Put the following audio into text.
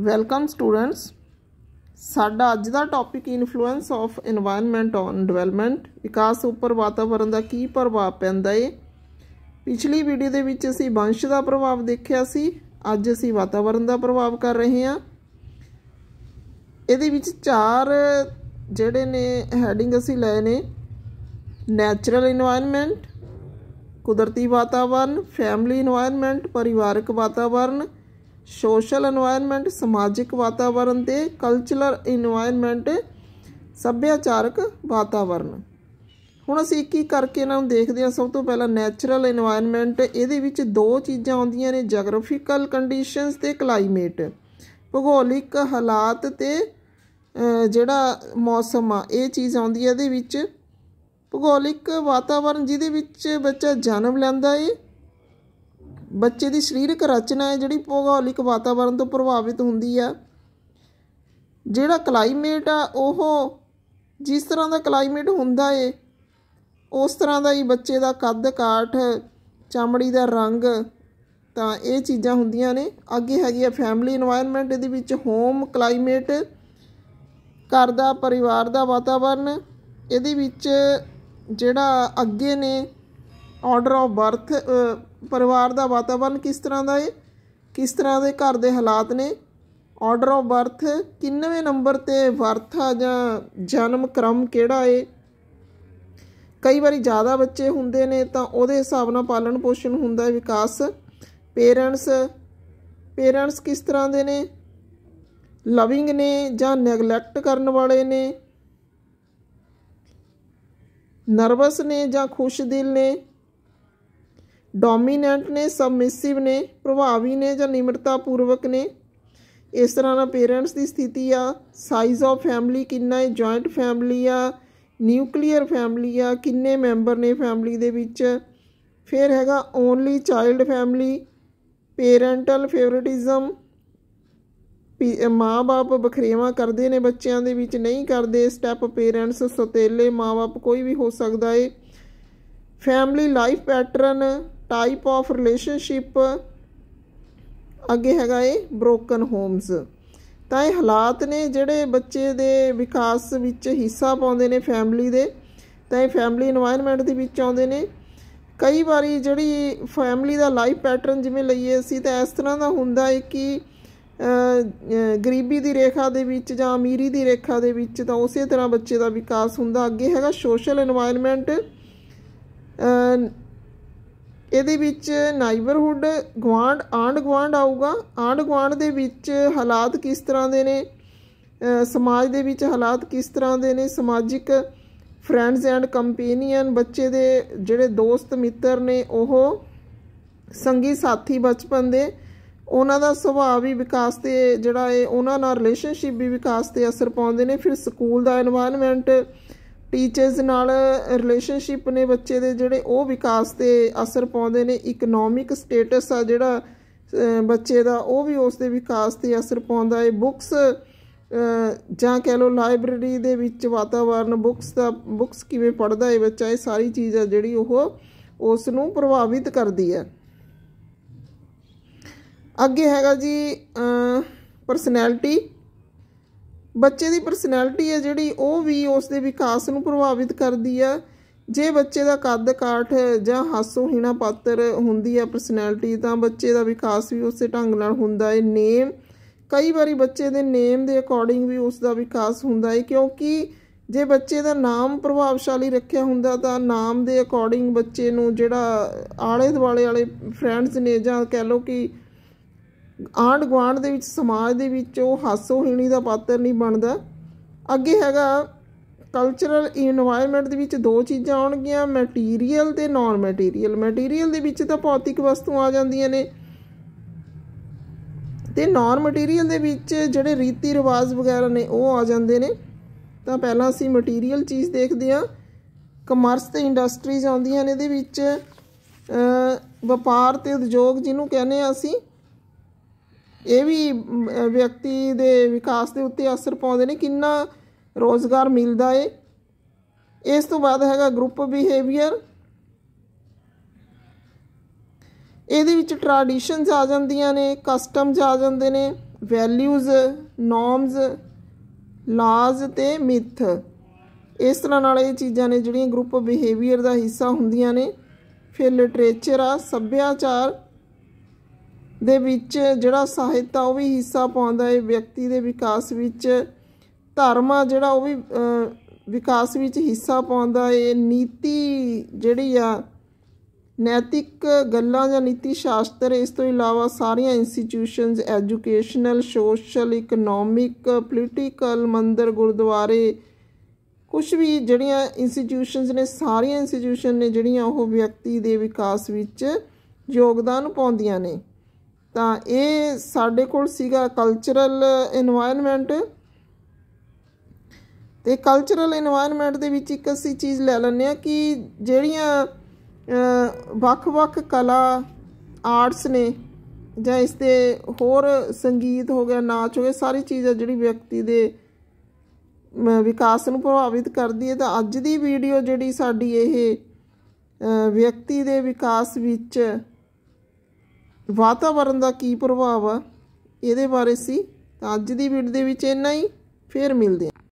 Welcome students ਸਾਡਾ ਅੱਜ ਦਾ topic influence of environment on development ਵਿਕਾਸ ਉੱਪਰ ਵਾਤਾਵਰਣ ਦਾ ਕੀ ਪ੍ਰਭਾਵ ਪੈਂਦਾ ਏ? ਪਿਛਲੀ ਵੀਡੀਓ ਦੇ ਵਿੱਚ ਅਸੀਂ ਵੰਸ਼ ਦਾ ਪ੍ਰਭਾਵ ਦੇਖਿਆ ਸੀ। ਅੱਜ ਅਸੀਂ ਵਾਤਾਵਰਣ ਦਾ ਪ੍ਰਭਾਵ ਕਰ ਰਹੇ ਹਾਂ। ਇਹਦੇ ਵਿੱਚ ਚਾਰ ਜਿਹੜੇ ਨੇ ਹੈਡਿੰਗ ਅਸੀਂ ਲਏ ਨੇ। ਨੈਚੁਰਲ এনवायरमेंट ਕੁਦਰਤੀ ਵਾਤਾਵਰਣ ਫੈਮਿਲੀ এনवायरमेंट ਪਰਿਵਾਰਕ ਵਾਤਾਵਰਣ ਸੋਸ਼ਲ এনवायरमेंट ਸਮਾਜਿਕ ਵਾਤਾਵਰਣ ਤੇ ਕਲਚਰਲ এনवायरमेंट ਸੱਭਿਆਚਾਰਕ ਵਾਤਾਵਰਣ। ਹੁਣ ਅਸੀਂ ਇੱਕ ਇੱਕ ਕਰਕੇ ਇਹਨਾਂ ਨੂੰ ਦੇਖਦੇ ਹਾਂ? ਸਭ ਤੋਂ ਪਹਿਲਾਂ ਨੇਚਰਲ এনवायरमेंट ਇਹਦੇ ਵਿੱਚ ਦੋ ਚੀਜ਼ਾਂ ਆਉਂਦੀਆਂ ਨੇ ਜੀਓਗ੍ਰਾਫੀਕਲ ਕੰਡੀਸ਼ਨਸ ਤੇ ਕਲਾਈਮੇਟ ਭੂਗੋਲਿਕ ਹਾਲਾਤ ਤੇ ਜਿਹੜਾ ਮੌਸਮ ਆ, ਇਹ ਚੀਜ਼ ਆਉਂਦੀ ਹੈ ਇਹਦੇ ਵਿੱਚ। ਭੂਗੋਲਿਕ ਵਾਤਾਵਰਣ ਜਿਹਦੇ ਵਿੱਚ ਬੱਚਾ ਜਨਮ ਲੈਂਦਾ ਏ ਬੱਚੇ ਦੀ ਸਰੀਰਕ ਰਚਨਾ ਹੈ, ਜਿਹੜੀ ਭੂਗੋਲਿਕ ਵਾਤਾਵਰਣ ਤੋਂ ਪ੍ਰਭਾਵਿਤ ਹੁੰਦੀ ਆ। ਜਿਹੜਾ ਕਲਾਈਮੇਟ ਆ, ਉਹ ਜਿਸ ਤਰ੍ਹਾਂ ਦਾ ਕਲਾਈਮੇਟ ਹੁੰਦਾ ਏ, ਉਸ ਤਰ੍ਹਾਂ ਦਾ ਹੀ ਬੱਚੇ ਦਾ ਕੱਦ ਕਾਠ, ਚਮੜੀ ਦਾ ਰੰਗ, ਤਾਂ ਇਹ ਚੀਜ਼ਾਂ ਹੁੰਦੀਆਂ ਨੇ। ਅੱਗੇ ਹੈਗੀ ਆ ਫੈਮਿਲੀ এনवायरमेंट ਇਹਦੇ ਵਿੱਚ ਹੋਮ ਕਲਾਈਮੇਟ ਘਰ ਦਾ, ਪਰਿਵਾਰ ਦਾ ਵਾਤਾਵਰਨ, ਇਹਦੇ ਵਿੱਚ ਜਿਹੜਾ ਅੱਗੇ ਨੇ ਆਰਡਰ ਆਫ ਬਰਥ ਪਰਿਵਾਰ ਦਾ ਵਾਤਾਵਰਣ ਕਿਸ ਤਰ੍ਹਾਂ ਦਾ ਹੈ ਕਿਸ ਤਰ੍ਹਾਂ ਦੇ ਘਰ ਦੇ ਹਾਲਾਤ ਨੇ? ਆਰਡਰ ਆਫ ਬਰਥ ਕਿੰਨਵੇਂ ਨੰਬਰ ਤੇ ਬਰਥ ਆ ਜਾਂ ਜਨਮ ਕ੍ਰਮ ਕਿਹੜਾ ਹੈ ਕਈ ਵਾਰੀ ਜ਼ਿਆਦਾ ਬੱਚੇ ਹੁੰਦੇ ਨੇ ਤਾਂ ਉਹਦੇ ਹਿਸਾਬ ਨਾਲ ਪਾਲਣ ਪੋਸ਼ਣ ਹੁੰਦਾ ਹੈ ਵਿਕਾਸ। ਪੇਰੈਂਟਸ ਪੇਰੈਂਟਸ ਕਿਸ ਤਰ੍ਹਾਂ ਦੇ ਨੇ? ਲਵਿੰਗ ਨੇ ਜਾਂ ਨੈਗਲੈਕਟ ਕਰਨ ਵਾਲੇ ਨੇ? ਨਰਵਸ ਨੇ ਜਾਂ ਖੁਸ਼ ਦਿਲ ਨੇ? ਡੋਮੀਨੈਂਟ ਨੇ ਸਬਮਿਸਿਵ ਨੇ, ਪ੍ਰਭਾਵੀ ਨੇ ਜਾਂ ਨਿਮਰਤਾ ਪੂਰਵਕ ਨੇ? ਇਸ ਤਰ੍ਹਾਂ ਨਾਲ ਪੇਰੈਂਟਸ ਦੀ ਸਥਿਤੀ ਆ ਸਾਈਜ਼ ਆਫ ਫੈਮਿਲੀ ਕਿੰਨਾ ਹੈ? ਜੁਆਇੰਟ ਫੈਮਿਲੀ ਆ ਨਿਊਕਲੀਅਰ ਫੈਮਿਲੀ ਆ, ਕਿੰਨੇ ਮੈਂਬਰ ਨੇ ਫੈਮਿਲੀ ਦੇ ਵਿੱਚ? ਫਿਰ ਹੈਗਾ only child family parental favouritism ਮਾਂ-ਬਾਪ ਬਖਰੇਵਾ ਕਰਦੇ ਨੇ ਬੱਚਿਆਂ ਦੇ ਵਿੱਚ, ਨਹੀਂ ਕਰਦੇ ਸਟੈਪ ਪੇਰੈਂਟਸ ਸਤੇਲੇ ਮਾਂ-ਬਾਪ ਕੋਈ ਵੀ ਹੋ ਸਕਦਾ ਏ। Family life pattern type of relationship ਅੱਗੇ ਹੈਗਾ ਇਹ ਬ੍ਰੋਕਨ ਹੋਮਸ ਤਾਂ ਇਹ ਹਾਲਾਤ ਨੇ ਜਿਹੜੇ ਬੱਚੇ ਦੇ ਵਿਕਾਸ ਵਿੱਚ ਹਿੱਸਾ ਪਾਉਂਦੇ ਨੇ ਫੈਮਿਲੀ ਦੇ, ਤਾਂ ਇਹ ਫੈਮਿਲੀ এনवायरमेंट ਦੇ ਵਿੱਚ ਆਉਂਦੇ ਨੇ। ਕਈ ਵਾਰੀ ਜਿਹੜੀ ਫੈਮਿਲੀ ਦਾ ਲਾਈਫ ਪੈਟਰਨ ਜਿਵੇਂ ਲਈਏ ਅਸੀਂ, ਤਾਂ ਇਸ ਤਰ੍ਹਾਂ ਦਾ ਹੁੰਦਾ ਹੈ ਕਿ ਗਰੀਬੀ ਦੀ ਰੇਖਾ ਦੇ ਵਿੱਚ ਜਾਂ ਅਮੀਰੀ ਦੀ ਰੇਖਾ ਦੇ ਵਿੱਚ ਤਾਂ ਉਸੇ ਤਰ੍ਹਾਂ ਬੱਚੇ ਦਾ ਵਿਕਾਸ ਹੁੰਦਾ। ਅੱਗੇ ਹੈਗਾ ਸੋਸ਼ਲ এনवायरमेंट ਇਹਦੇ ਵਿੱਚ ਨਾਈਬਰਹੁੱਡ ਗਵਾਂਡ ਆਂਡ ਗਵਾਂਡ ਆਊਗਾ। ਆਂਡ ਗਵਾਂਡ ਦੇ ਵਿੱਚ ਹਾਲਾਤ ਕਿਸ ਤਰ੍ਹਾਂ ਦੇ ਨੇ? ਸਮਾਜ ਦੇ ਵਿੱਚ ਹਾਲਾਤ ਕਿਸ ਤਰ੍ਹਾਂ ਦੇ ਨੇ? ਸਮਾਜਿਕ ਫਰੈਂਡਸ ਐਂਡ ਕੰਪੇਨੀਅਨ ਬੱਚੇ ਦੇ ਜਿਹੜੇ ਦੋਸਤ, ਮਿੱਤਰ ਨੇ, ਉਹ ਸੰਗੀ ਸਾਥੀ, ਬਚਪਨ ਦੇ, ਉਹਨਾਂ ਦਾ ਸੁਭਾਅ ਵੀ ਵਿਕਾਸ ਤੇ ਜਿਹੜਾ ਇਹ, ਉਹਨਾਂ ਨਾਲ ਰਿਲੇਸ਼ਨਸ਼ਿਪ ਵੀ ਵਿਕਾਸ ਤੇ ਅਸਰ ਪਾਉਂਦੇ ਨੇ। ਫਿਰ ਸਕੂਲ ਦਾ এনवायरमेंट ਟੀਚਰਸ ਨਾਲ ਰਿਲੇਸ਼ਨਸ਼ਿਪ ਨੇ ਬੱਚੇ ਦੇ ਜਿਹੜੇ ਉਹ ਵਿਕਾਸ ਤੇ ਅਸਰ ਪਾਉਂਦੇ ਨੇ ਇਕਨੋਮਿਕ ਸਟੇਟਸ ਆ ਜਿਹੜਾ ਬੱਚੇ ਦਾ, ਉਹ ਵੀ ਉਸ ਦੇ ਵਿਕਾਸ ਤੇ ਅਸਰ ਪਾਉਂਦਾ ਹੈ ਬੁੱਕਸ ਜਾਂ ਕਹਿ ਲੋ ਲਾਇਬ੍ਰੇਰੀ ਦੇ ਵਿੱਚ ਵਾਤਾਵਰਨ ਬੁੱਕਸ ਦਾ ਬੁੱਕਸ ਕਿਵੇਂ ਪੜ੍ਹਦਾ ਹੈ ਬੱਚਾ, ਇਹ ਸਾਰੀ ਚੀਜ਼ ਆ ਜਿਹੜੀ ਉਹ ਉਸ ਨੂੰ ਪ੍ਰਭਾਵਿਤ ਕਰਦੀ ਹੈ ਅੱਗੇ ਹੈਗਾ ਜੀ ਪਰਸਨੈਲਿਟੀ ਬੱਚੇ ਦੀ ਪਰਸਨੈਲਿਟੀ ਹੈ ਜਿਹੜੀ, ਉਹ ਵੀ ਉਸ ਦੇ ਵਿਕਾਸ ਨੂੰ ਪ੍ਰਭਾਵਿਤ ਕਰਦੀ ਆ। ਜੇ ਬੱਚੇ ਦਾ ਕੱਦ ਕਾਠ ਜਾਂ ਹਾਸੋਹੀਣਾ ਪਾਤਰ ਹੁੰਦੀ ਆ ਪਰਸਨੈਲਿਟੀ ਤਾਂ ਬੱਚੇ ਦਾ ਵਿਕਾਸ ਵੀ ਉਸੇ ਢੰਗ ਨਾਲ ਹੁੰਦਾ ਹੈ। ਨੇਮ, ਕਈ ਵਾਰੀ ਬੱਚੇ ਦੇ ਨੇਮ ਦੇ ਅਕੋਰਡਿੰਗ ਵੀ ਉਸ ਦਾ ਵਿਕਾਸ ਹੁੰਦਾ ਹੈ, ਕਿਉਂਕਿ ਜੇ ਬੱਚੇ ਦਾ ਨਾਮ ਪ੍ਰਭਾਵਸ਼ਾਲੀ ਰੱਖਿਆ ਹੁੰਦਾ, ਤਾਂ ਨਾਮ ਦੇ ਅਕੋਰਡਿੰਗ ਬੱਚੇ ਨੂੰ ਜਿਹੜਾ ਆਲੇ ਦੁਆਲੇ ਵਾਲੇ ਫਰੈਂਡਸ ਨੇ ਜਾਂ ਕਹਿ ਲਓ ਕਿ ਆਂਡ ਗਵਾਂਡ ਦੇ ਵਿੱਚ, ਸਮਾਜ ਦੇ ਵਿੱਚ ਉਹ ਹਾਸੋਹੀਣੀ ਦਾ ਪਾਤਰ ਨਹੀਂ ਬਣਦਾ। ਅੱਗੇ ਹੈਗਾ ਕਲਚਰਲ এনवायरमेंट ਦੇ ਵਿੱਚ ਦੋ ਚੀਜ਼ਾਂ ਆਉਣਗੀਆਂ ਮਟੀਰੀਅਲ ਤੇ ਨਾਨ ਮਟੀਰੀਅਲ ਮਟੀਰੀਅਲ ਦੇ ਵਿੱਚ ਤਾਂ ਭੌਤਿਕ ਵਸਤੂਆਂ ਆ ਜਾਂਦੀਆਂ ਨੇ। ਤੇ ਨਾਨ ਮਟੀਰੀਅਲ ਦੇ ਵਿੱਚ ਜਿਹੜੇ ਰੀਤੀ ਰਿਵਾਜ ਵਗੈਰਾ ਨੇ, ਉਹ ਆ ਜਾਂਦੇ ਨੇ। ਤਾਂ ਪਹਿਲਾਂ ਅਸੀਂ ਮਟੀਰੀਅਲ ਚੀਜ਼ ਦੇਖਦੇ ਹਾਂ। ਕਮਰਸ ਤੇ ਇੰਡਸਟਰੀਜ਼ ਆਉਂਦੀਆਂ ਨੇ, ਇਹਦੇ ਵਿੱਚ ਵਪਾਰ ਤੇ ਉਦਯੋਗ ਜਿਹਨੂੰ ਕਹਿੰਦੇ ਆ ਅਸੀਂ। ਇਹ ਵੀ ਵਿਅਕਤੀ ਦੇ ਵਿਕਾਸ ਦੇ ਉੱਤੇ ਅਸਰ ਪਾਉਂਦੇ ਨੇ, ਕਿੰਨਾ ਰੋਜ਼ਗਾਰ ਮਿਲਦਾ ਏ। ਇਸ ਤੋਂ ਬਾਅਦ ਹੈਗਾ ਗਰੁੱਪ ਬਿਹੇਵੀਅਰ ਇਹਦੇ ਵਿੱਚ ਟ੍ਰੈਡੀਸ਼ਨਸ ਆ ਜਾਂਦੀਆਂ ਨੇ ਕਸਟਮਸ ਆ ਜਾਂਦੇ ਨੇ ਵੈਲਿਊਜ਼ ਨੋਰਮਸ ਲਾਜ਼ ਤੇ ਮਿਥ ਇਸ ਤਰ੍ਹਾਂ ਨਾਲ ਇਹ ਚੀਜ਼ਾਂ ਨੇ ਜਿਹੜੀਆਂ ਗਰੁੱਪ ਬਿਹੇਵੀਅਰ ਦਾ ਹਿੱਸਾ ਹੁੰਦੀਆਂ ਨੇ। ਫਿਰ ਲਿਟਰੇਚਰ ਆ, ਸੱਭਿਆਚਾਰ ਦੇ ਵਿੱਚ ਜਿਹੜਾ ਸਾਹਿਤ ਆ, ਉਹ ਵੀ ਹਿੱਸਾ ਪਾਉਂਦਾ ਹੈ। ਵਿਅਕਤੀ ਦੇ ਵਿਕਾਸ ਵਿੱਚ ਧਰਮ ਆ, ਜਿਹੜਾ ਉਹ ਵੀ ਵਿਕਾਸ ਵਿੱਚ ਹਿੱਸਾ ਪਾਉਂਦਾ ਹੈ। ਨੀਤੀ ਜਿਹੜੀ ਆ, ਨੈਤਿਕ ਗੱਲਾਂ ਜਾਂ ਨੀਤੀ ਸ਼ਾਸਤਰ, ਇਸ ਤੋਂ ਇਲਾਵਾ ਸਾਰੀਆਂ institutions educational social economic political ਮੰਦਰ, ਗੁਰਦੁਆਰੇ ਕੁਝ ਵੀ ਜਿਹੜੀਆਂ ਇੰਸਟੀਟਿਊਸ਼ਨਸ ਨੇ, ਸਾਰੀਆਂ ਇੰਸਟੀਟਿਊਸ਼ਨ ਨੇ ਜਿਹੜੀਆਂ ਉਹ ਵਿਅਕਤੀ ਦੇ ਵਿਕਾਸ ਵਿੱਚ ਯੋਗਦਾਨ ਪਾਉਂਦੀਆਂ ਨੇ। ਤਾਂ ਇਹ ਸਾਡੇ ਕੋਲ ਸੀਗਾ ਕਲਚਰਲ এনवायरमेंट ਤੇ ਕਲਚਰਲ এনवायरमेंट ਦੇ ਵਿੱਚ ਇੱਕ ਅਸੀਂ ਚੀਜ਼ ਲੈ ਲੈਂਦੇ ਆ ਕਿ ਜਿਹੜੀਆਂ ਵੱਖ-ਵੱਖ ਕਲਾ ਆਰਟਸ ਨੇ ਜਾਂ ਇਸ ਤੇ ਹੋਰ ਸੰਗੀਤ ਹੋ ਗਿਆ, ਨਾਚ ਹੋ ਗਿਆ, ਸਾਰੀ ਚੀਜ਼ਾਂ ਜਿਹੜੀ ਵਿਅਕਤੀ ਦੇ ਵਿਕਾਸ ਨੂੰ ਪ੍ਰਭਾਵਿਤ ਕਰਦੀ ਹੈ। ਤਾਂ ਅੱਜ ਦੀ ਵੀਡੀਓ ਜਿਹੜੀ ਸਾਡੀ ਇਹ ਵਿਅਕਤੀ ਦੇ ਵਿਕਾਸ ਵਿੱਚ ਵਾਤਾਵਰਣ ਦਾ ਕੀ ਪ੍ਰਭਾਵ ਆ? ਇਹਦੇ ਬਾਰੇ ਸੀ। ਤਾਂ ਅੱਜ ਦੀ ਵੀਡੀਓ ਦੇ ਵਿੱਚ ਇੰਨਾ ਹੀ। ਫੇਰ ਮਿਲਦੇ ਹਾਂ।